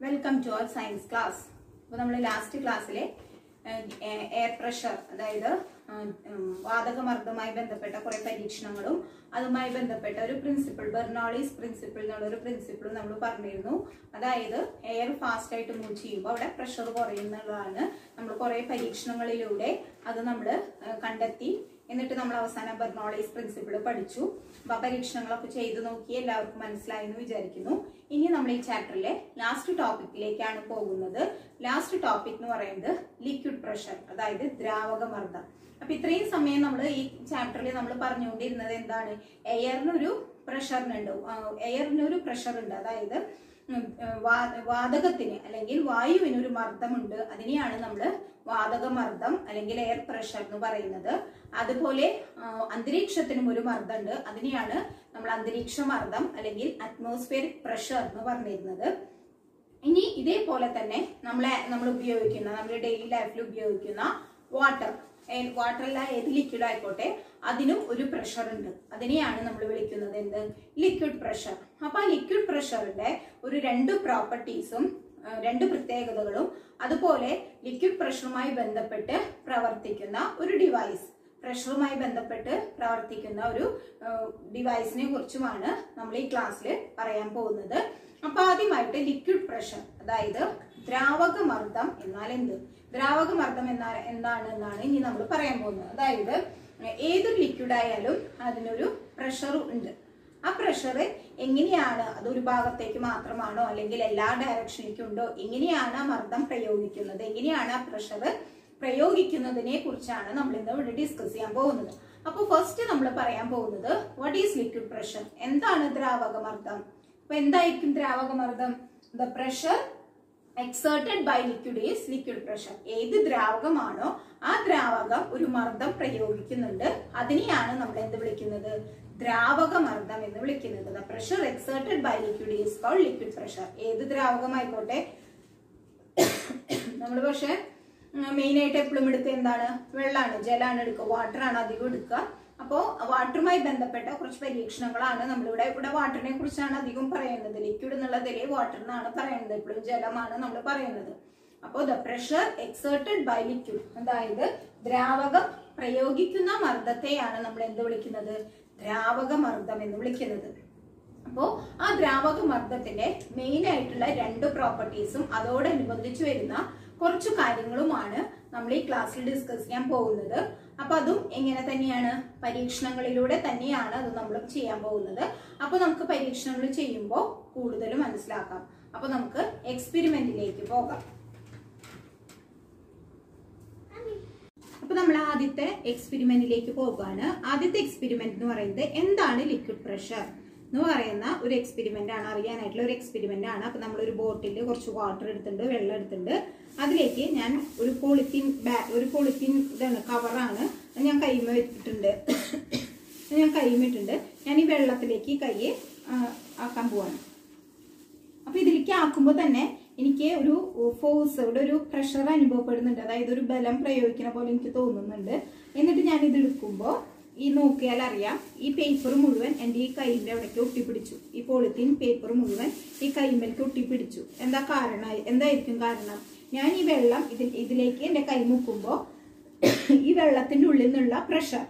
Welcome to our science class അപ്പോൾ നമ്മൾ last ക്ലാസ്സിലെ എയർ പ്രഷർ അതായത് വാതകമർദ്ദവുമായി ബന്ധപ്പെട്ട കുറെ പരീക്ഷണങ്ങളും അതുമായി ബന്ധപ്പെട്ട ഒരു പ്രിൻസിപ്പിൾ ബെർണോളീസ് പ്രിൻസിപ്പിൾ എന്നുള്ള ഒരു പ്രിൻസിപ്പിൾ നമ്മൾ പറഞ്ഞിരുന്നു. അതായത് എയർ ഫാസ്റ്റ് ആയിട്ട് മൂവ് ചെയ്യുമ്പോൾ അവിടെ പ്രഷർ കുറയുന്നതാണ് നമ്മൾ കുറെ പരീക്ഷണങ്ങളിലൂടെ അത് നമ്മൾ കണ്ടെത്തി എന്നിട്ട് നമ്മൾ അവസാനം ബെർണോളീസ് പ്രിൻസിപ്പിൾ പഠിച്ചു. അപ്പൊ ആ പരീക്ഷണങ്ങളൊക്കെ ചെയ്തു നോക്കി എല്ലാവർക്കും മനസ്സിലായി എന്ന് വിചാരിക്കുന്നു. ഇനി നമ്മൾ ഈ ചാപ്റ്ററിലെ ലാസ്റ്റ് ടോപ്പിക്കിലേക്കാണ് പോകുന്നത്. ലാസ്റ്റ് ടോപ്പിക് എന്ന് പറയുന്നത് ലിക്വിഡ് പ്രഷർ അതായത് ദ്രാവകമർദ്ദം. അപ്പൊ ഇത്രയും സമയം നമ്മൾ ഈ ചാപ്റ്ററിൽ നമ്മൾ പറഞ്ഞുകൊണ്ടിരുന്നത് എന്താണ്? എയറിനൊരു പ്രഷറിനുണ്ട് എയറിനൊരു പ്രഷർ ഉണ്ട്. അതായത് വാതകത്തിന് അല്ലെങ്കിൽ വായുവിന് ഒരു മർദ്ദമുണ്ട്. അതിനെയാണ് നമ്മൾ വാതകമർദ്ദം അല്ലെങ്കിൽ എയർ പ്രഷർ എന്ന് പറയുന്നത്. അതുപോലെ അന്തരീക്ഷത്തിനും ഒരു മർദ്ദമുണ്ട്. അതിനെയാണ് നമ്മൾ അന്തരീക്ഷ മർദ്ദം അല്ലെങ്കിൽ അറ്റ്മോസ്ഫിയറിക് പ്രഷർ എന്ന് പറഞ്ഞിരുന്നത്. ഇനി ഇതേപോലെ തന്നെ നമ്മളെ നമ്മൾ ഉപയോഗിക്കുന്ന നമ്മുടെ ഡെയിലി ലൈഫിൽ ഉപയോഗിക്കുന്ന വാട്ടർ വാട്ടറല്ല ഏത് ലിക്വിഡ് ആയിക്കോട്ടെ അതിനും ഒരു പ്രഷർ ഉണ്ട്. അതിനെയാണ് നമ്മൾ വിളിക്കുന്നത് എന്ത്? ലിക്വിഡ് പ്രഷർ അപ്പൊ ആ ലിക്വിഡ് പ്രഷറിന്റെ ഒരു രണ്ട് പ്രോപ്പർട്ടീസും രണ്ട് പ്രത്യേകതകളും അതുപോലെ ലിക്വിഡ് പ്രഷറുമായി ബന്ധപ്പെട്ട് പ്രവർത്തിക്കുന്ന ഒരു ഡിവൈസ് പ്രഷറുമായി ബന്ധപ്പെട്ട് പ്രവർത്തിക്കുന്ന ഒരു ഡിവൈസിനെ കുറിച്ചുമാണ് നമ്മൾ ഈ ക്ലാസ്സിൽ പറയാൻ പോകുന്നത്. അപ്പൊ ആദ്യമായിട്ട് ലിക്വിഡ് പ്രഷർ അതായത് ദ്രാവക മർദ്ദം എന്നാൽ എന്ത്? ദ്രാവക മർദ്ദം എന്നാൽ എന്താണ് എന്നാണ് ഇനി നമ്മൾ പറയാൻ പോകുന്നത്. അതായത് ഏതൊരു ലിക്വിഡ് ആയാലും അതിനൊരു പ്രഷർ ഉണ്ട്. ആ പ്രഷർ എങ്ങനെയാണ് അത് ഒരു ഭാഗത്തേക്ക് മാത്രമാണോ അല്ലെങ്കിൽ എല്ലാ ഡയറക്ഷനിലേക്കും ഉണ്ടോ എങ്ങനെയാണ് ആ മർദ്ദം പ്രയോഗിക്കുന്നത് എങ്ങനെയാണ് ആ പ്രഷർ പ്രയോഗിക്കുന്നതിനെ കുറിച്ചാണ് നമ്മൾ ഇന്ന് ഇവിടെ ഡിസ്കസ് ചെയ്യാൻ പോകുന്നത്. അപ്പൊ ഫസ്റ്റ് നമ്മൾ പറയാൻ പോകുന്നത് വാട്ട് ഈസ് ലിക്വിഡ് പ്രഷർ എന്താണ് ദ്രാവകമർദ്ദം? അപ്പൊ എന്തായിരിക്കും ദ്രാവകമർദ്ദം? The pressure exerted by liquid is liquid pressure ഏത് ദ്രാവകമാണോ ആ ദ്രാവകം ഒരു മർദ്ദം പ്രയോഗിക്കുന്നുണ്ട്. അതിനെയാണ് നമ്മൾ എന്ത് വിളിക്കുന്നത്? ദ്രാവക മർദ്ദം എന്ന് വിളിക്കുന്നത്. The pressure exerted by liquid is called liquid pressure ഏത് ദ്രാവകമായിക്കോട്ടെ? നമ്മൾ പക്ഷെ മെയിൻ ആയിട്ട് എപ്പോഴും എടുക്കുക എന്താണ്? വെള്ളമാണ് ജലമാണ് എടുക്കുക വാട്ടറാണ് അധികം എടുക്കുക. അപ്പോൾ വാട്ടറുമായി ബന്ധപ്പെട്ട കുറച്ച് പരീക്ഷണങ്ങളാണ് നമ്മളിവിടെ ഇവിടെ വാട്ടറിനെ കുറിച്ചാണ് അധികം പറയുന്നത്. ലിക്വിഡ് എന്നുള്ളതിലെ വാട്ടർ എന്നാണ് പറയുന്നത്. എപ്പോഴും ജലമാണ് നമ്മൾ പറയുന്നത്. അപ്പോ the pressure exerted by liquid അതായത് ദ്രാവകം പ്രയോഗിക്കുന്ന മർദ്ദത്തെയാണ് നമ്മൾ എന്ത് വിളിക്കുന്നത്? ദ്രാവക മർദ്ദം എന്ന് വിളിക്കുന്നത്. അപ്പോ ആ ദ്രാവക മർദ്ദത്തിന്റെ മെയിൻ ആയിട്ടുള്ള രണ്ട് പ്രോപ്പർട്ടീസും അതോടനുബന്ധിച്ച് വരുന്ന കുറച്ച് കാര്യങ്ങളുമാണ് നമ്മൾ ഈ ക്ലാസ്സിൽ ഡിസ്കസ് ചെയ്യാൻ പോകുന്നത്. അപ്പൊ അതും എങ്ങനെ തന്നെയാണ്? പരീക്ഷണങ്ങളിലൂടെ തന്നെയാണ് അത് നമ്മൾ ചെയ്യാൻ പോകുന്നത്. അപ്പൊ നമുക്ക് പരീക്ഷണങ്ങൾ ചെയ്യുമ്പോൾ കൂടുതൽ മനസ്സിലാക്കാം. അപ്പൊ നമുക്ക് എക്സ്പെരിമെന്റിലേക്ക് പോകാം. അപ്പൊ നമ്മൾ ആദ്യത്തെ എക്സ്പെരിമെന്റിലേക്ക് പോകാണ്. ആദ്യത്തെ എക്സ്പെരിമെന്റ് എന്ന് പറയുന്നത് എന്താണ് ലിക്വിഡ് പ്രഷർ എന്ന് പറയുന്ന ഒരു എക്സ്പെരിമെന്റ് ആണ് അറിയാനായിട്ടുള്ള ഒരു എക്സ്പെരിമെന്റ് ആണ്. അപ്പൊ നമ്മളൊരു ബോട്ടിൽ കുറച്ച് വാട്ടർ എടുത്തിട്ടുണ്ട് വെള്ളം എടുത്തിട്ടുണ്ട്. അതിലേക്ക് ഞാൻ ഒരു പോളിത്തീൻ ബാ- ഒരു പോളിത്തീൻ ഇതാണ് കവറാണ് ഞാൻ കൈമ വെച്ചിട്ടുണ്ട്. ഞാൻ കൈമിട്ടുണ്ട് ഞാൻ ഈ വെള്ളത്തിലേക്ക് ഈ കൈ ആക്കാൻ പോവാണ്. അപ്പൊ ഇതിലേക്ക് ആക്കുമ്പോൾ തന്നെ എനിക്ക് ഒരു ഫോഴ്സ് ഇവിടെ ഒരു പ്രഷർ അനുഭവപ്പെടുന്നുണ്ട്. അതായത് ഒരു ബലം പ്രയോഗിക്കുന്ന പോലെ എനിക്ക് തോന്നുന്നുണ്ട്. എന്നിട്ട് ഞാൻ ഇത് എടുക്കുമ്പോൾ ഈ നോക്കിയാൽ അറിയാം ഈ പേപ്പർ മുഴുവൻ എന്റെ ഈ കൈയിന്റെ അവിടേക്ക് ഒട്ടിപ്പിടിച്ചു. ഈ പോളിത്തീൻ പേപ്പർ മുഴുവൻ ഈ കൈമേലേക്ക് ഒട്ടിപ്പിടിച്ചു. എന്താ കാരണം? എന്തായിരിക്കും കാരണം? ഞാൻ ഈ വെള്ളം ഇതിൽ ഇതിലേക്ക് എന്റെ കൈ മുക്കുമ്പോൾ ഈ വെള്ളത്തിന്റെ ഉള്ളിൽ നിന്നുള്ള പ്രഷർ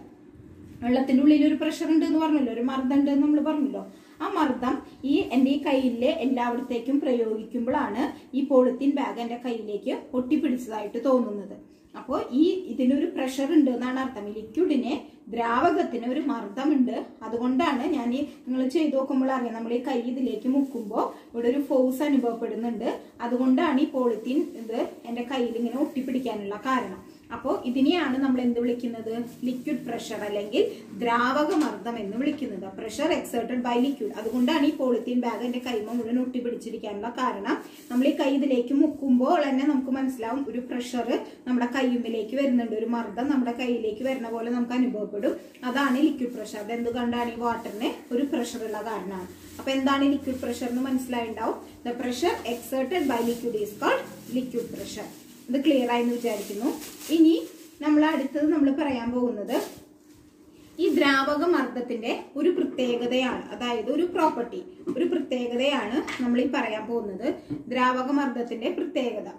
വെള്ളത്തിന്റെ ഉള്ളിൽ ഒരു പ്രഷർ ഉണ്ട് എന്ന് പറഞ്ഞല്ലോ ഒരു മർദ്ദം ഉണ്ട് എന്ന് നമ്മൾ പറഞ്ഞല്ലോ. ആ മർദ്ദം ഈ എന്റെ ഈ കയ്യിലെ എല്ലായിടത്തേക്കും പ്രയോഗിക്കുമ്പോഴാണ് ഈ പോളിത്തീൻ ബാഗ് എന്റെ കയ്യിലേക്ക് ഒട്ടിപ്പിടിച്ചതായിട്ട് തോന്നുന്നത്. അപ്പോൾ ഈ ഇതിനൊരു പ്രഷർ ഉണ്ട് എന്നാണ് അർത്ഥം. ഈ ലിക്വിഡിന് ദ്രാവകത്തിന് ഒരു മർദ്ദമുണ്ട്. അതുകൊണ്ടാണ് ഞാൻ ഈ നിങ്ങൾ ചെയ്ത് നോക്കുമ്പോൾ അറിയാം. നമ്മൾ ഈ കൈ ഇതിലേക്ക് മുക്കുമ്പോൾ ഇവിടെ ഒരു ഫോഴ്സ് അനുഭവപ്പെടുന്നുണ്ട്. അതുകൊണ്ടാണ് ഈ പോളിത്തീൻ ഇത് എന്റെ കയ്യിൽ ഇങ്ങനെ ഒട്ടിപ്പിടിക്കാനുള്ള കാരണം. അപ്പോൾ ഇതിനെയാണ് നമ്മൾ എന്ത് വിളിക്കുന്നത്? ലിക്വിഡ് പ്രഷർ അല്ലെങ്കിൽ ദ്രാവകമർദ്ദം എന്ന് വിളിക്കുന്നത്. പ്രഷർ എക്സേർട്ടഡ് ബൈ ലിക്വിഡ് അതുകൊണ്ടാണ് ഈ പോളിത്തീൻ ബാഗ് എന്റെ കൈമ മുഴുവൻ ഒട്ടിപ്പിടിച്ചിരിക്കാനുള്ള കാരണം. നമ്മൾ ഈ കൈ ഇതിലേക്ക് മുക്കുമ്പോൾ തന്നെ നമുക്ക് മനസ്സിലാവും ഒരു പ്രഷർ നമ്മുടെ കൈയുമ്പിലേക്ക് വരുന്നുണ്ട്. ഒരു മർദ്ദം നമ്മുടെ കൈയിലേക്ക് വരുന്ന പോലെ നമുക്ക് അനുഭവപ്പെടും. അതാണ് ലിക്വിഡ് പ്രഷർ അത് എന്തുകൊണ്ടാണ് ഈ വാട്ടറിന് ഒരു പ്രഷർ ഉള്ള കാരണമാണ്. അപ്പൊ എന്താണ് ലിക്വിഡ് പ്രഷർ എന്ന് മനസ്സിലായിണ്ടാവും the pressure exerted by liquid is called liquid pressure ഇത് ക്ലിയർ ആയെന്ന് വിചാരിക്കുന്നു. ഇനി നമ്മൾ അടുത്തത് നമ്മൾ പറയാൻ പോകുന്നത് ഈ ദ്രാവക മർദ്ദത്തിന്റെ ഒരു പ്രത്യേകതയാണ്. അതായത് ഒരു പ്രോപ്പർട്ടി ഒരു പ്രത്യേകതയാണ് നമ്മൾ ഈ പറയാൻ പോകുന്നത്. ദ്രാവക മർദ്ദത്തിന്റെ പ്രത്യേകത.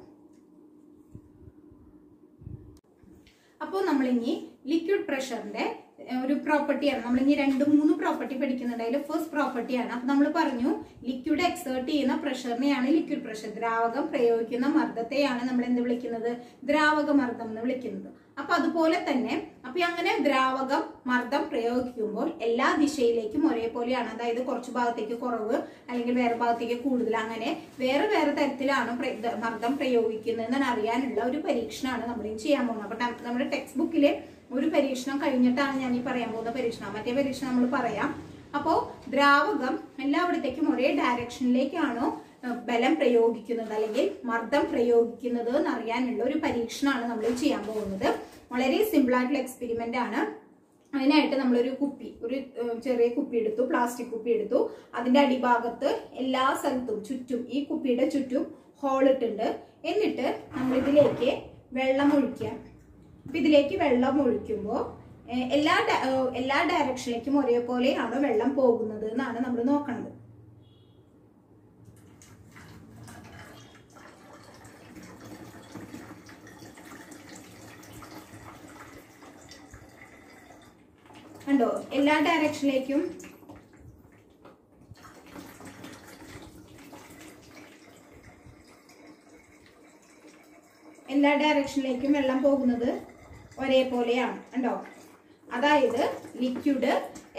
അപ്പോൾ നമ്മളിനി ലിക്വിഡ് പ്രഷറിന്റെ ഒരു പ്രോപ്പർട്ടിയാണ് നമ്മൾ ഇനി രണ്ട് മൂന്ന് പ്രോപ്പർട്ടി പഠിക്കുന്നുണ്ട്. അതിൽ ഫസ്റ്റ് പ്രോപ്പർട്ടിയാണ് അപ്പൊ നമ്മൾ പറഞ്ഞു ലിക്വിഡ് എക്സേർട്ട് ചെയ്യുന്ന പ്രഷറിനെയാണ് ലിക്വിഡ് പ്രഷർ ദ്രാവകം പ്രയോഗിക്കുന്ന മർദ്ദത്തെയാണ് നമ്മൾ എന്ത് വിളിക്കുന്നത്? ദ്രാവക മർദ്ദം എന്ന് വിളിക്കുന്നത്. അപ്പൊ അതുപോലെ തന്നെ അപ്പൊ അങ്ങനെ ദ്രാവകം മർദ്ദം പ്രയോഗിക്കുമ്പോൾ എല്ലാ ദിശയിലേക്കും ഒരേപോലെയാണ്. അതായത് കുറച്ച് ഭാഗത്തേക്ക് കുറവ് അല്ലെങ്കിൽ വേറെ ഭാഗത്തേക്ക് കൂടുതൽ അങ്ങനെ വേറെ വേറെ തരത്തിലാണ് മർദ്ദം പ്രയോഗിക്കുന്നത് മർദ്ദം പ്രയോഗിക്കുന്നതെന്ന് അറിയാനുള്ള ഒരു പരീക്ഷണമാണ് നമ്മൾ ചെയ്യാൻ പോകുന്നത്. അപ്പൊ നമ്മുടെ ടെക്സ്റ്റ് ബുക്കിലെ ഒരു പരീക്ഷണം കഴിഞ്ഞിട്ടാണ് ഞാൻ ഈ പറയാൻ പോകുന്ന പരീക്ഷണം. മറ്റേ പരീക്ഷണം നമ്മൾ പറയാം. അപ്പോൾ ദ്രാവകം എല്ലാവിടത്തേക്കും ഒരേ ഡയറക്ഷനിലേക്കാണോ ബലം പ്രയോഗിക്കുന്നത് അല്ലെങ്കിൽ മർദ്ദം പ്രയോഗിക്കുന്നത് എന്ന് അറിയാനുള്ള ഒരു പരീക്ഷണമാണ് നമ്മൾ ചെയ്യാൻ പോകുന്നത്. വളരെ സിമ്പിൾ ആയിട്ടുള്ള എക്സ്പെരിമെന്റ് ആണ്. അതിനായിട്ട് നമ്മളൊരു കുപ്പി ഒരു ചെറിയ കുപ്പി എടുത്തു പ്ലാസ്റ്റിക് കുപ്പി എടുത്തു. അതിന്റെ അടിഭാഗത്ത് എല്ലാ സ്ഥലത്തും ചുറ്റും ഈ കുപ്പിയുടെ ചുറ്റും ഹോളിട്ടുണ്ട് എന്നിട്ട് നമ്മൾ ഇതിലേക്ക് വെള്ളം ഒഴിക്കുക. അപ്പൊ ഇതിലേക്ക് വെള്ളം ഒഴിക്കുമ്പോൾ എല്ലാ എല്ലാ ഡയറക്ഷനിലേക്കും ഒരേപോലെയാണ് വെള്ളം പോകുന്നത് എന്നാണ് നമ്മൾ നോക്കുന്നത് കണ്ടോ? എല്ലാ ഡയറക്ഷനിലേക്കും എല്ലാ ഡയറക്ഷനിലേക്കും വെള്ളം പോകുന്നത് ഒരേപോലെയാണ് കണ്ടോ? അതായത് ലിക്വിഡ്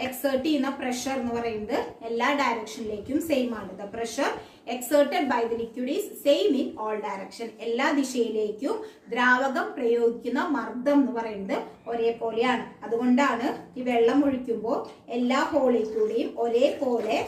എക്സേർട്ട് ചെയ്യുന്ന പ്രഷർ എന്ന് പറയുന്നത് എല്ലാ ഡയറക്ഷനിലേക്കും സെയിം ആണ്. The pressure exerted by the liquid is same in all direction എല്ലാ ദിശയിലേക്കും ദ്രാവകം പ്രയോഗിക്കുന്ന മർദ്ദം എന്ന് പറയുന്നത് ഒരേപോലെയാണ്. അതുകൊണ്ടാണ് ഈ വെള്ളം ഒഴിക്കുമ്പോൾ എല്ലാ ഹോളിൽ കൂടിയും ഒരേപോലെ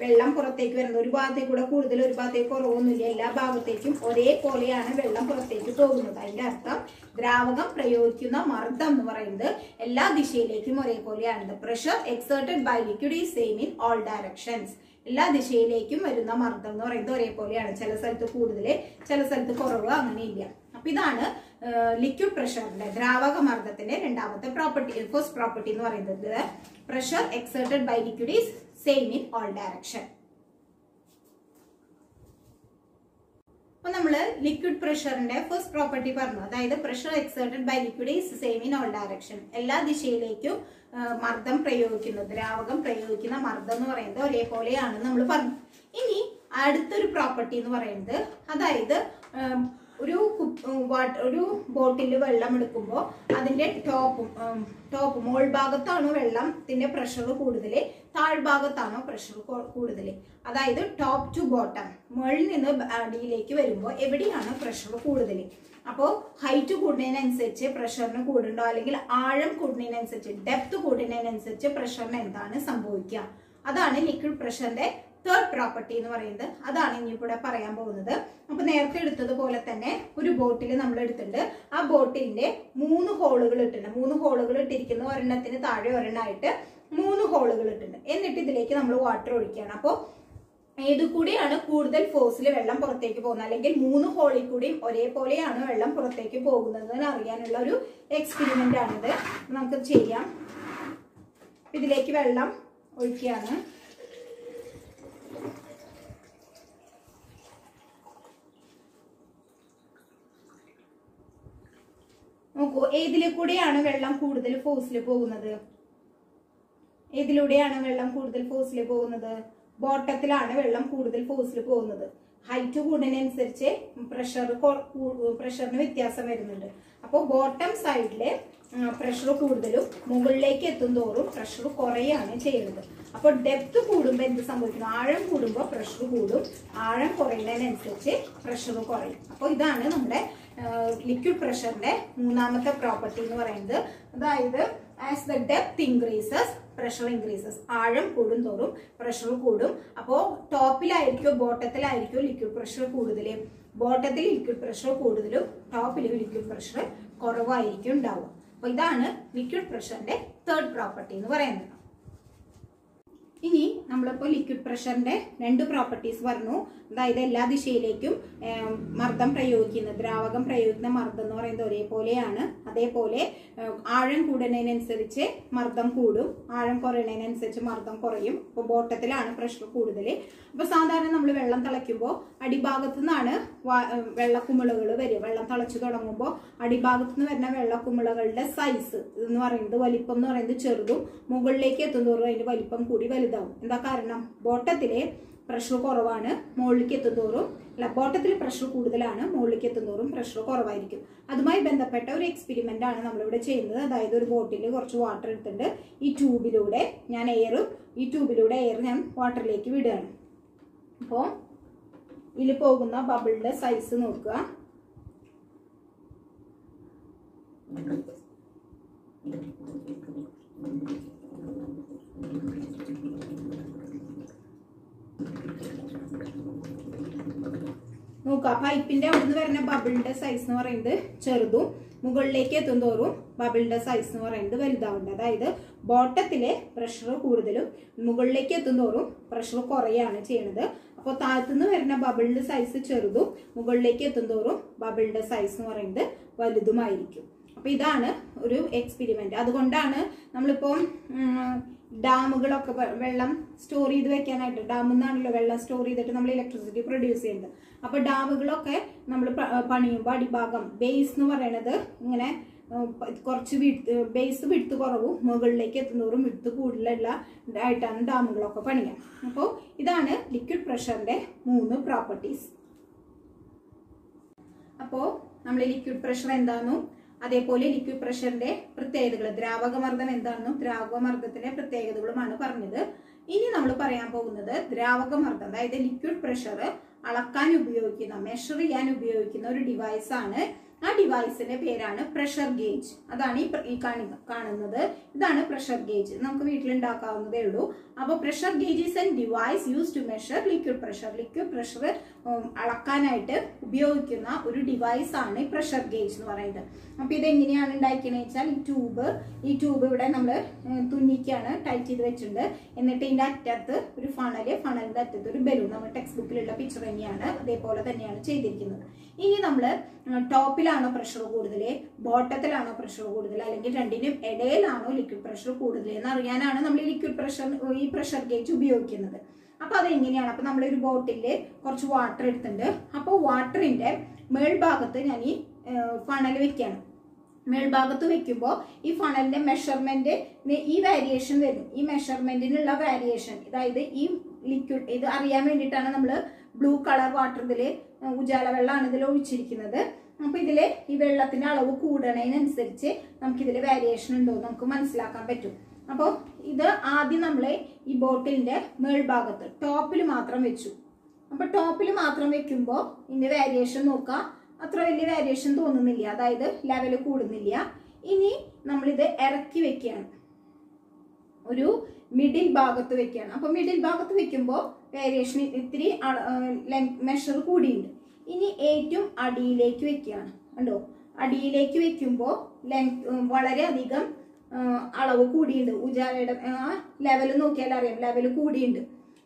വെള്ളം പുറത്തേക്ക് വരുന്നത്. ഒരു ഭാഗത്തേക്ക് കൂടെ കൂടുതൽ ഒരു ഭാഗത്തേക്ക് കുറവൊന്നുമില്ല. എല്ലാ ഭാഗത്തേക്കും ഒരേപോലെയാണ് വെള്ളം പുറത്തേക്ക് പോകുന്നത്. അതിന്റെ അർത്ഥം ദ്രാവകം പ്രയോഗിക്കുന്ന മർദ്ദം എന്ന് പറയുന്നത് എല്ലാ ദിശയിലേക്കും ഒരേപോലെയാണ്. Pressure exerted by liquid is same in all directions എല്ലാ ദിശയിലേക്കും വരുന്ന മർദ്ദം എന്ന് പറയുന്നത് ഒരേപോലെയാണ്. ചില സ്ഥലത്ത് കൂടുതൽ ചില സ്ഥലത്ത് കുറവ് അങ്ങനെയില്ല. അപ്പൊ ഇതാണ് ലിക്വിഡ് പ്രഷറിന്റെ ദ്രാവക മർദ്ദത്തിന്റെ രണ്ടാമത്തെ പ്രോപ്പർട്ടി ഫസ്റ്റ് പ്രോപ്പർട്ടി എന്ന് പറയുന്നത്. Pressure exerted by liquid is same in all direction അപ്പൊ നമ്മൾ ലിക്വിഡ് പ്രഷറിന്റെ ഫസ്റ്റ് പ്രോപ്പർട്ടി പറഞ്ഞു. അതായത് pressure exerted by liquid is same in all direction എല്ലാ ദിശയിലേക്കും മർദ്ദം പ്രയോഗിക്കുന്നത് ദ്രാവകം പ്രയോഗിക്കുന്ന മർദ്ദം എന്ന് പറയുന്നത് ഒരേപോലെയാണ് നമ്മൾ പറഞ്ഞു. ഇനി അടുത്തൊരു പ്രോപ്പർട്ടി എന്ന് പറയുന്നത് അതായത് ഒരു ഒരു ബോട്ടിൽ വെള്ളം എടുക്കുമ്പോൾ അതിന്റെ ടോപ്പും ടോപ്പ് മോൾ ഭാഗത്താണോ വെള്ളത്തിന്റെ പ്രഷർ കൂടുതൽ താഴ്ഭാഗത്താണോ പ്രഷർ കൂടുതൽ അതായത് ടോപ്പ് ടു ബോട്ടം മുകളിൽ നിന്ന് അടിയിലേക്ക് വരുമ്പോൾ എവിടെയാണ് പ്രഷർ കൂടുതൽ അപ്പോൾ ഹൈറ്റ് കൂടുന്നതിനനുസരിച്ച് പ്രഷറിന് കൂടുണ്ടോ അല്ലെങ്കിൽ ആഴം കൂടുന്നതിനനുസരിച്ച് ഡെപ്ത് കൂടുന്നതിനനുസരിച്ച് പ്രഷറിന് എന്താണ് സംഭവിക്കുക? അതാണ് ലിക്വിഡ് പ്രഷറിന്റെ തേർഡ് പ്രോപ്പർട്ടി എന്ന് പറയുന്നത് അതാണ് ഇനി ഇവിടെ പറയാൻ പോകുന്നത്. അപ്പൊ നേരത്തെ എടുത്തതുപോലെ തന്നെ ഒരു ബോട്ടിൽ നമ്മൾ എടുത്തിട്ടുണ്ട്. ആ ബോട്ടിലിന്റെ മൂന്ന് ഹോളുകൾ ഇട്ടിട്ടുണ്ട്. മൂന്ന് ഹോളുകൾ ഇട്ടിരിക്കുന്ന ഒരെണ്ണത്തിന് താഴെ ഒരെണ്ണമായിട്ട് മൂന്ന് ഹോളുകൾ ഇട്ടിട്ടുണ്ട്. എന്നിട്ട് ഇതിലേക്ക് നമ്മൾ വാട്ടർ ഒഴിക്കുകയാണ്. അപ്പോൾ ഏത് കൂടിയാണ് കൂടുതൽ ഫോഴ്സിൽ വെള്ളം പുറത്തേക്ക് പോകുന്നത്? അല്ലെങ്കിൽ മൂന്ന് ഹോളിൽ കൂടിയും ഒരേപോലെയാണ് വെള്ളം പുറത്തേക്ക് പോകുന്നത് അറിയാനുള്ള ഒരു എക്സ്പെരിമെന്റ് ആണിത്. നമുക്ക് ചെയ്യാം. ഇതിലേക്ക് വെള്ളം ഒഴിക്കുകയാണ്. ഏതിലെ കൂടെയാണ് വെള്ളം കൂടുതൽ ഫോഴ്സിൽ പോകുന്നത്. ഏതിലൂടെയാണ് വെള്ളം കൂടുതൽ ഫോഴ്സിൽ പോകുന്നത്. ബോട്ടത്തിലാണ് വെള്ളം കൂടുതൽ ഫോഴ്സിൽ പോകുന്നത്. ഹൈറ്റ് കൂടുന്നതിനനുസരിച്ച് പ്രഷർ പ്രഷറിന് വ്യത്യാസം വരുന്നുണ്ട്. അപ്പോൾ ബോട്ടം സൈഡിലെ പ്രഷർ കൂടുതലും മുകളിലേക്ക് എത്തും തോറും പ്രഷർ കുറയാണ് ചെയ്യുന്നത്. അപ്പോൾ ഡെപ്ത് കൂടുമ്പോൾ എന്ത് സംഭവിക്കുന്നു? ആഴം കൂടുമ്പോൾ പ്രഷർ കൂടും. ആഴം കുറയുന്നതിനനുസരിച്ച് പ്രഷർ കുറയും. അപ്പോൾ ഇതാണ് നമ്മുടെ ലിക്വിഡ് പ്രഷറിന്റെ മൂന്നാമത്തെ പ്രോപ്പർട്ടി എന്ന് പറയുന്നത്. അതായത് as the depth increases pressure increases ആഴം കൂടും തോറും പ്രഷർ കൂടും. അപ്പോൾ ടോപ്പിലായിരിക്കും ബോട്ടത്തിലായിരിക്കും ലിക്വിഡ് പ്രഷർ കൂടുതൽ ബോട്ടത്തിൽ ലിക്വിഡ് പ്രഷർ കൂടുതലും ടോപ്പിൽ ലിക്വിഡ് പ്രഷർ കുറവായിരിക്കും ഉണ്ടാവുക. അപ്പോൾ ഇതാണ് ലിക്വിഡ് പ്രഷറിന്റെ തേർഡ് പ്രോപ്പർട്ടി എന്ന് പറയുന്നത്. ഇനി നമ്മളിപ്പോൾ ലിക്വിഡ് പ്രഷറിന്റെ രണ്ട് പ്രോപ്പർട്ടീസ് പറഞ്ഞു. അതായത് എല്ലാ ദിശയിലേക്കും മർദ്ദം പ്രയോഗിക്കുന്നത് ദ്രാവകം പ്രയോഗിക്കുന്ന മർദ്ദം എന്ന് പറയുന്നത് ഒരേപോലെയാണ്. അതേപോലെ ആഴം കൂടുന്നതിനനുസരിച്ച് മർദ്ദം കൂടും. ആഴം കുറയുന്നതിനനുസരിച്ച് മർദ്ദം കുറയും. അപ്പോൾ ബോട്ടത്തിലാണ് പ്രഷർ കൂടുതൽ അപ്പോൾ സാധാരണ നമ്മൾ വെള്ളം തിളയ്ക്കുമ്പോൾ അടിഭാഗത്തു നിന്നാണ് വെള്ളക്കുമിളകൾ വരും. വെള്ളം തിളച്ചു തുടങ്ങുമ്പോൾ അടിഭാഗത്തു നിന്ന് വരുന്ന വെള്ളക്കുമിളകളുടെ സൈസ് എന്ന് പറയുന്നത് വലിപ്പം എന്ന് പറയുന്നത് ചെറുതും മുകളിലേക്ക് എത്തുന്നതോറും അതിന്റെ വലിപ്പം കൂടി വലുതാവും. എന്താ കാരണം? ബോട്ടത്തിലെ പ്രഷർ കുറവാണ് മുകളിലേക്ക് എത്തുന്നതോറും അല്ല ബോട്ടത്തിൽ പ്രഷർ കൂടുതലാണ് മുകളിലേക്ക് എത്തുന്നതോറും പ്രഷർ കുറവായിരിക്കും. അതുമായി ബന്ധപ്പെട്ട ഒരു എക്സ്പെരിമെന്റ് ആണ് നമ്മളിവിടെ ചെയ്യുന്നത്. അതായത് ഒരു ബോട്ടിൽ കുറച്ച് വാട്ടർ എടുത്തിട്ട് ഈ ട്യൂബിലൂടെ ഞാൻ എയർ ഈ ട്യൂബിലൂടെ എയർ ഞാൻ വാട്ടറിലേക്ക് വിടുകയാണ്. അപ്പോൾ ഇതിൽ പോകുന്ന ബബിളിന്റെ സൈസ് നോക്കുക. നോക്കുക. പൈപ്പിന്റെ അവിടുന്ന് വരുന്ന ബബിളിന്റെ സൈസ് എന്ന് പറയുന്നത് ചെറുതും മുകളിലേക്ക് എത്തും തോറും ബബിളിന്റെ സൈസ് എന്ന് പറയുന്നത് വലുതാവുന്നുണ്ട് അതായത് ബോട്ടത്തിലെ പ്രഷർ കൂടുതലും മുകളിലേക്ക് എത്തുന്നോറും പ്രഷർ കുറയാണ് ചെയ്യുന്നത് അപ്പോൾ താഴത്തുനിന്ന് വരുന്ന ബബിളിന്റെ സൈസ് ചെറുതും മുകളിലേക്ക് എത്തുന്നോറും ബബിളിന്റെ സൈസ് എന്ന് പറയുന്നത് വലുതുമായിരിക്കും. അപ്പൊ ഇതാണ് ഒരു എക്സ്പെരിമെന്റ് അതുകൊണ്ടാണ് നമ്മളിപ്പോ ഡാമുകളൊക്കെ വെള്ളം സ്റ്റോർ ചെയ്ത് വെക്കാനായിട്ട് ഡാമിൽ നിന്നാണല്ലോ വെള്ളം സ്റ്റോർ ചെയ്തിട്ട് നമ്മൾ ഇലക്ട്രിസിറ്റി പ്രൊഡ്യൂസ് ചെയ്യുന്നത് അപ്പൊ ഡാമുകളൊക്കെ നമ്മൾ പണിയുമ്പോൾ അടിഭാഗം ബേസ് എന്ന് പറയുന്നത് ഇങ്ങനെ കുറച്ച് വിട്ട് ബേസ് വിട്ട് കുറവും മുകളിലേക്ക് എത്തുന്നവരും വിട്ട് കൂടുതലുള്ള ആയിട്ടാണ് ഡാമുകളൊക്കെ പണിയുക. അപ്പോൾ ഇതാണ് ലിക്വിഡ് പ്രഷറിന്റെ മൂന്ന് പ്രോപ്പർട്ടീസ് അപ്പോൾ നമ്മൾ ലിക്വിഡ് പ്രഷർ എന്താണെന്നും അതേപോലെ ലിക്വിഡ് പ്രഷറിന്റെ പ്രത്യേകതകൾ ദ്രാവകമർദ്ദം എന്താണെന്നും ദ്രാവകമർദ്ദത്തിന്റെ പ്രത്യേകതകളുമാണ് പറഞ്ഞത്. ഇനി നമ്മൾ പറയാൻ പോകുന്നത് ദ്രാവകമർദ്ദം അതായത് ലിക്വിഡ് പ്രഷർ അളക്കാൻ ഉപയോഗിക്കുന്ന മെഷർ ചെയ്യാൻ ഉപയോഗിക്കുന്ന ഒരു ഡിവൈസാണ് ആ ഡിവൈസിന്റെ പേരാണ് പ്രഷർ ഗേജ് അതാണ് ഈ കാണുന്നത്. ഇതാണ് പ്രഷർ ഗേജ് നമുക്ക് വീട്ടിലുണ്ടാക്കാവുന്നതേ ഉള്ളൂ. അപ്പോൾ pressure gauge is an device use to measure liquid pressure liquid pressure അളക്കാനായിട്ട് ഉപയോഗിക്കുന്ന ഒരു ഡിവൈസ് ആണ് ഈ പ്രഷർ ഗേജ് എന്ന് പറയുന്നത്. അപ്പോൾ ഇത് എങ്ങനെയാണ് ഉണ്ടാക്കിയെന്ന് വെച്ചാൽ ഈ ട്യൂബ് ഈ ട്യൂബ് ഇവിടെ നമ്മൾ തുന്നിക്കാണ് ടൈറ്റ് ചെയ്ത് വെച്ചിട്ടുണ്ട്. എന്നിട്ട് ഇതിന്റെ അറ്റത്ത് ഒരു ഫണൽ ഫണലിന്റെ അറ്റത്ത് ഒരു ബലൂൺ നമ്മൾ ടെക്സ്റ്റ് ബുക്കിലുള്ള പിക്ചർ തന്നെയാണ് അതേപോലെ തന്നെയാണ് ചെയ്തിരിക്കുന്നത്. ഇനി നമ്മൾ ടോപ്പിലാണോ പ്രഷർ കൂടുതൽ ബോട്ടത്തിലാണോ പ്രഷർ കൂടുതൽ അല്ലെങ്കിൽ രണ്ടിനും ഇടയിലാണോ ലിക്വിഡ് പ്രഷർ കൂടുതൽ എന്ന് അറിയാനാണ് നമ്മൾ ഈ ലിക്വിഡ് പ്രഷർ ഈ പ്രഷർ ഗേജ് ഉപയോഗിക്കുന്നത്. അപ്പൊ അത് എങ്ങനെയാണ് അപ്പൊ നമ്മളൊരു ബോട്ടിൽ കുറച്ച് വാട്ടർ എടുത്തിട്ടുണ്ട്. അപ്പോൾ വാട്ടറിന്റെ മേൾഭാഗത്ത് ഞാൻ ഈ ഫണൽ വെക്കുകയാണ് മേൽഭാഗത്ത് വെക്കുമ്പോൾ ഈ ഫണലിന്റെ മെഷർമെന്റ് ഈ വേരിയേഷൻ വരും. ഈ മെഷർമെന്റിനുള്ള വേരിയേഷൻ അതായത് ഈ ലിക്വിഡ് ഇത് അറിയാൻ വേണ്ടിയിട്ടാണ് നമ്മൾ ബ്ലൂ കളർ വാട്ടർ ഇതിൽ ഉജാല വെള്ളമാണ് ഇതിൽ ഒഴിച്ചിരിക്കുന്നത്. അപ്പൊ ഇതിൽ ഈ വെള്ളത്തിന്റെ അളവ് കൂടണതിനനുസരിച്ച് നമുക്കിതിൽ വേരിയേഷൻ ഉണ്ടോ നമുക്ക് മനസ്സിലാക്കാൻ പറ്റും. അപ്പോൾ ഇത് ആദ്യം നമ്മളെ ഈ ബോട്ടിലിന്റെ മേൾഭാഗത്ത് ടോപ്പിൽ മാത്രം വെച്ചു. അപ്പൊ ടോപ്പിൽ മാത്രം വെക്കുമ്പോൾ ഇതിന്റെ വേരിയേഷൻ നോക്കാം. അത്ര വലിയ വേരിയേഷൻ തോന്നുന്നില്ല. അതായത് ലെവൽ കൂടുന്നില്ല. ഇനി നമ്മളിത് ഇറക്കി വെക്കുകയാണ്. ഒരു മിഡിൽ ഭാഗത്ത് വെക്കുകയാണ്. അപ്പൊ മിഡിൽ ഭാഗത്ത് വെക്കുമ്പോൾ വേരിയേഷൻ ഇത്തിരി മെഷർ കൂടിയുണ്ട്. ഇനി ഏറ്റവും അടിയിലേക്ക് വെക്കുകയാണ്. കണ്ടോ? അടിയിലേക്ക് വെക്കുമ്പോൾ ലെങ്ത് വളരെയധികം അളവ് കൂടിയുണ്ട്. ഉജാലയുടെ ലെവൽ നോക്കിയാൽ അറിയാം. ലെവൽ കൂടിയുണ്ട്.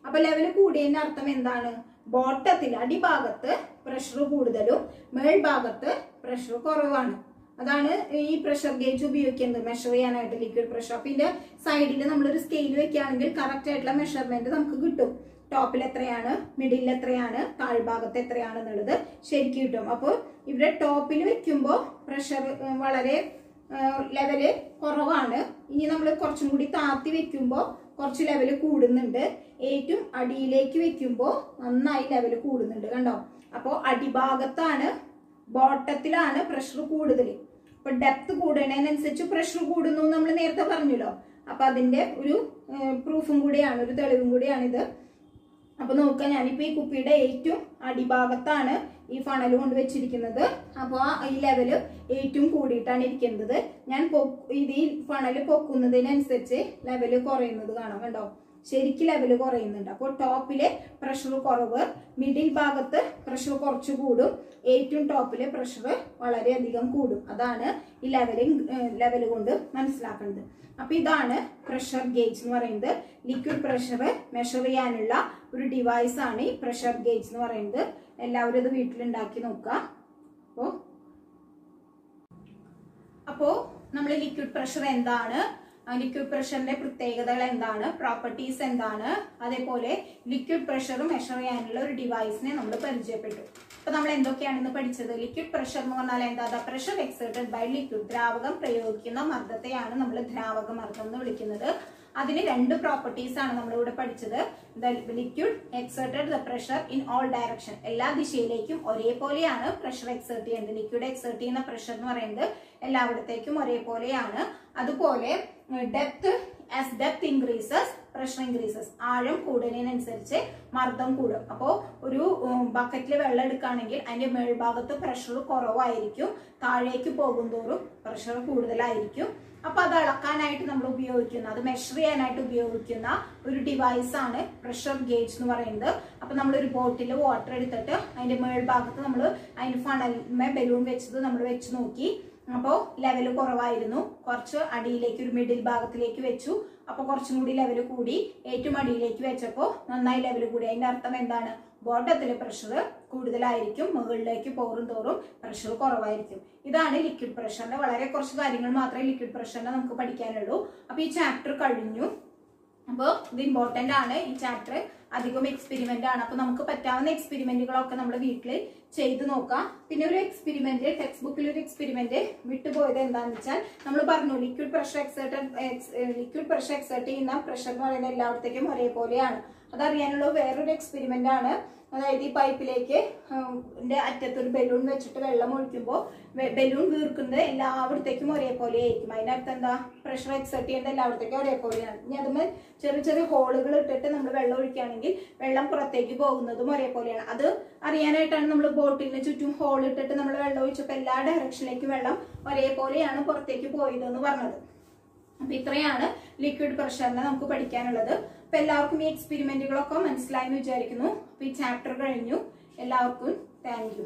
അപ്പൊ ലെവൽ കൂടിയതിന്റെ അർത്ഥം എന്താണ്? ബോട്ടത്തിൽ അടിഭാഗത്ത് പ്രഷർ കൂടുതലും മേൽഭാഗത്ത് പ്രഷർ കുറവാണ്. അതാണ് ഈ പ്രഷർ ഗേജ് ഉപയോഗിക്കുന്നത്. മെഷർ ചെയ്യാനായിട്ട് ലിക്വിഡ് പ്രഷർ അപ്പൊ ഇതിന്റെ സൈഡിൽ നമ്മളൊരു സ്കെയിൽ വെക്കുകയാണെങ്കിൽ കറക്റ്റ് ആയിട്ടുള്ള മെഷർമെന്റ് നമുക്ക് കിട്ടും. ടോപ്പിൽ എത്രയാണ്? മിഡിൽ എത്രയാണ്? താഴ്ഭാഗത്ത് എത്രയാണ് എന്നുള്ളത് ശരിക്കും കിട്ടും. അപ്പോൾ ഇവിടെ ടോപ്പിൽ വെക്കുമ്പോൾ പ്രഷർ വളരെ ലെവൽ കുറവാണ്. ഇനി നമ്മൾ കുറച്ചും കൂടി താത്തി വെക്കുമ്പോൾ കുറച്ച് ലെവൽ കൂടുന്നുണ്ട്. ഏറ്റവും അടിയിലേക്ക് വെക്കുമ്പോൾ നന്നായി ലെവൽ കൂടുന്നുണ്ട് കണ്ടോ? അപ്പോൾ അടിഭാഗത്താണ് ബോട്ടത്തിലാണ് പ്രഷർ കൂടുതൽ അപ്പൊ ഡെപ്ത് കൂടുന്നതിനനുസരിച്ച് പ്രഷർ കൂടുന്നു നമ്മൾ നേരത്തെ പറഞ്ഞല്ലോ. അപ്പൊ അതിന്റെ ഒരു പ്രൂഫും കൂടിയാണ് ഒരു തെളിവും കൂടിയാണിത്. അപ്പോൾ അപ്പൊ നോക്കുക ഞാനിപ്പോ ഈ കുപ്പിയുടെ ഏറ്റവും അടിഭാഗത്താണ് ഈ ഫണൽ കൊണ്ട് വെച്ചിരിക്കുന്നത്. അപ്പോൾ ഈ ലെവൽ ഏറ്റവും കൂടിയിട്ടാണ് ഇരിക്കുന്നത്. ഞാൻ ഇത് ഈ ഫണൽ പൊക്കുന്നതിനനുസരിച്ച് ലെവൽ കുറയുന്നത് കാണാം കണ്ടോ? ശരിക്ക് ലെവൽ കുറയുന്നുണ്ട്. അപ്പോൾ ടോപ്പിലെ പ്രഷർ കുറവ് മിഡിൽ ഭാഗത്ത് പ്രഷർ കുറച്ച് കൂടും. ഏറ്റവും ടോപ്പിലെ പ്രഷർ വളരെയധികം കൂടും. അതാണ് ഈ ലെവലിംഗ് ലെവൽ കൊണ്ട് മനസ്സിലാക്കുന്നത്. അപ്പൊ ഇതാണ് പ്രഷർ ഗേജ് എന്ന് പറയുന്നത്. ലിക്വിഡ് പ്രഷർ മെഷർ ചെയ്യാനുള്ള ഒരു ഡിവൈസ് ആണ് ഈ പ്രഷർ ഗേജ് എന്ന് പറയുന്നത്. എല്ലാവരും ഇത് വീട്ടിലുണ്ടാക്കി നോക്കുക. അപ്പോൾ അപ്പോ നമ്മൾ ലിക്വിഡ് പ്രഷർ എന്താണ്? ലിക്വിഡ് പ്രഷറിന്റെ പ്രത്യേകതകൾ എന്താണ്? പ്രോപ്പർട്ടീസ് എന്താണ്? അതേപോലെ ലിക്വിഡ് പ്രഷർ മെഷർ ചെയ്യാനുള്ള ഒരു ഡിവൈസിനെ നമ്മൾ പരിചയപ്പെട്ടു. അപ്പൊ നമ്മൾ എന്തൊക്കെയാണ് ഇന്ന് പഠിച്ചത്? ലിക്വിഡ് പ്രഷർ എന്ന് പറഞ്ഞാൽ എന്താ? പ്രഷർ എക്സേർട്ടഡ് ബൈ ലിക്വിഡ് ദ്രാവകം പ്രയോഗിക്കുന്ന മർദ്ദത്തെയാണ് നമ്മൾ ദ്രാവക മർദ്ദം എന്ന് വിളിക്കുന്നത്. അതിന് രണ്ട് പ്രോപ്പർട്ടീസ് ആണ് നമ്മൾ ഇവിടെ പഠിച്ചത്. The liquid exerted the pressure in all direction എല്ലാ ദിശയിലേക്കും ഒരേപോലെയാണ് പ്രഷർ എക്സേർട്ട് ചെയ്യുന്നത്. ലിക്വിഡ് എക്സേർട്ട് ചെയ്യുന്ന പ്രഷർ എന്ന് പറയുന്നത് എല്ലായിടത്തേക്കും ഒരേപോലെയാണ്. അതുപോലെ depth as depth increases pressure increases ആഴം കൂടുന്നതിനനുസരിച്ച് മർദ്ദം കൂടും. അപ്പോൾ ഒരു ബക്കറ്റിൽ വെള്ളം എടുക്കുകയാണെങ്കിൽ അതിന്റെ മേൽഭാഗത്ത് പ്രഷർ കുറവായിരിക്കും. താഴേക്ക് പോകും തോറും പ്രഷർ കൂടുതലായിരിക്കും. അപ്പൊ അത് അളക്കാനായിട്ട് നമ്മൾ ഉപയോഗിക്കുന്ന അത് മെഷർ ചെയ്യാനായിട്ട് ഉപയോഗിക്കുന്ന ഒരു ഡിവൈസ് ആണ് പ്രഷർ ഗേജ് എന്ന് പറയുന്നത്. അപ്പൊ നമ്മൾ ഒരു ബോട്ടിൽ വാട്ടർ എടുത്തിട്ട് അതിന്റെ മേൾഭാഗത്ത് നമ്മൾ അതിന്റെ ഫണലിന്മേ ബലൂൺ വെച്ചത് നമ്മൾ വെച്ച് നോക്കി. അപ്പോൾ ലെവൽ കുറവായിരുന്നു. കുറച്ച് അടിയിലേക്ക് ഒരു മിഡിൽ ഭാഗത്തിലേക്ക് വെച്ചു. അപ്പോൾ കുറച്ചും കൂടി ലെവൽ കൂടി. ഏറ്റവും അടിയിലേക്ക് വെച്ചപ്പോൾ നന്നായി ലെവൽ കൂടി. അതിന്റെ അർത്ഥം എന്താണ്? ബോട്ടത്തിലെ പ്രഷർ കൂടുതലായിരിക്കും മുകളിലേക്ക് പോറും തോറും പ്രഷർ കുറവായിരിക്കും. ഇതാണ് ലിക്വിഡ് പ്രഷറിന്റെ വളരെ കുറച്ച് കാര്യങ്ങൾ മാത്രമേ ലിക്വിഡ് പ്രഷറിനെ നമുക്ക് പഠിക്കാനുള്ളൂ. അപ്പൊ ഈ ചാപ്റ്റർ കഴിഞ്ഞു. അപ്പോൾ ഇത് ഇമ്പോർട്ടന്റ് ആണ്. ഈ ചാപ്റ്റർ അധികം എക്സ്പെരിമെന്റ് ആണ്. അപ്പൊ നമുക്ക് പറ്റാവുന്ന എക്സ്പെരിമെന്റുകളൊക്കെ നമ്മൾ വീട്ടിൽ ചെയ്തു നോക്കാം. പിന്നെ ഒരു എക്സ്പെരിമെന്റ് ടെക്സ്റ്റ് ബുക്കിൽ ഒരു എക്സ്പെരിമെന്റ് വിട്ടുപോയത് എന്താന്ന് വെച്ചാൽ നമ്മൾ പറഞ്ഞു liquid pressure exert liquid pressure exert ചെയ്യുന്ന പ്രഷർ എന്ന് പറയുന്നത് എല്ലായിടത്തേക്കും ഒരേപോലെയാണ്. അതറിയാനുള്ള വേറൊരു എക്സ്പെരിമെന്റ് ആണ്. അതായത് ഈ പൈപ്പിലേക്ക് അറ്റത്തൊരു ബലൂൺ വെച്ചിട്ട് വെള്ളം ഒഴിക്കുമ്പോൾ ബലൂൺ വീർക്കുന്നത് എല്ലാവിടത്തേക്കും ഒരേപോലെ ആയിരിക്കും അതിനകത്ത് എന്താ? പ്രഷർ എക്സെർട്ട് ചെയ്യേണ്ട എല്ലാവിടത്തേക്കും ഒരേപോലെയാണ്. ഇനി അതുമ്പോൾ ചെറിയ ചെറിയ ഹോളുകൾ ഇട്ടിട്ട് നമ്മൾ വെള്ളം ഒഴിക്കുകയാണെങ്കിൽ വെള്ളം പുറത്തേക്ക് പോകുന്നതും ഒരേപോലെയാണ്. അത് അറിയാനായിട്ടാണ് നമ്മൾ ബോട്ടിലിന് ചുറ്റും ഹോൾ ഇട്ടിട്ട് നമ്മൾ വെള്ളം ഒഴിച്ചപ്പോൾ എല്ലാ ഡയറക്ഷനിലേക്കും വെള്ളം ഒരേപോലെയാണ് പുറത്തേക്ക് പോയതെന്ന് പറഞ്ഞത്. അപ്പൊ ഇത്രയാണ് ലിക്വിഡ് പ്രഷറിനെ നമുക്ക് പഠിക്കാനുള്ളത്. അപ്പൊ എല്ലാവർക്കും ഈ എക്സ്പെരിമെന്റുകളൊക്കെ മനസ്സിലായെന്ന് വിചാരിക്കുന്നു. അപ്പൊ ഈ ചാപ്റ്റർ കഴിഞ്ഞു. എല്ലാവർക്കും താങ്ക്